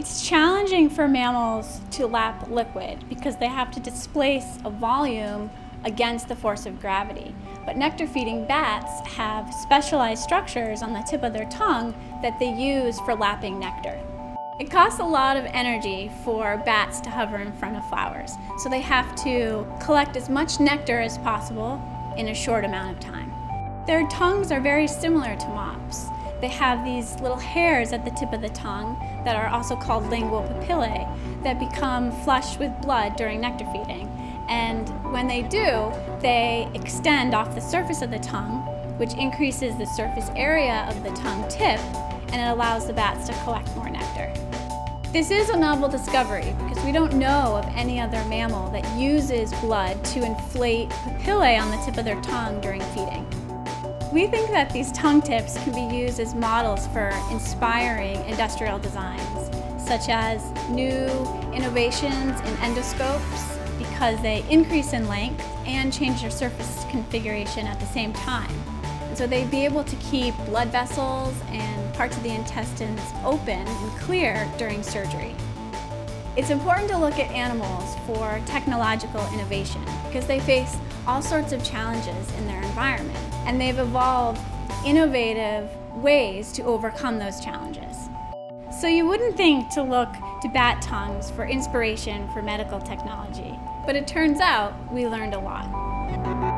It's challenging for mammals to lap liquid because they have to displace a volume against the force of gravity. But nectar feeding bats have specialized structures on the tip of their tongue that they use for lapping nectar. It costs a lot of energy for bats to hover in front of flowers, so they have to collect as much nectar as possible in a short amount of time. Their tongues are very similar to mops. They have these little hairs at the tip of the tongue that are also called lingual papillae that become flush with blood during nectar feeding. And when they do, they extend off the surface of the tongue, which increases the surface area of the tongue tip, and it allows the bats to collect more nectar. This is a novel discovery because we don't know of any other mammal that uses blood to inflate papillae on the tip of their tongue during feeding. We think that these tongue tips can be used as models for inspiring industrial designs, such as new innovations in endoscopes because they increase in length and change their surface configuration at the same time. And so they'd be able to keep blood vessels and parts of the intestines open and clear during surgery. It's important to look at animals for technological innovation because they face all sorts of challenges in their environment and they've evolved innovative ways to overcome those challenges. So you wouldn't think to look to bat tongues for inspiration for medical technology, but it turns out we learned a lot.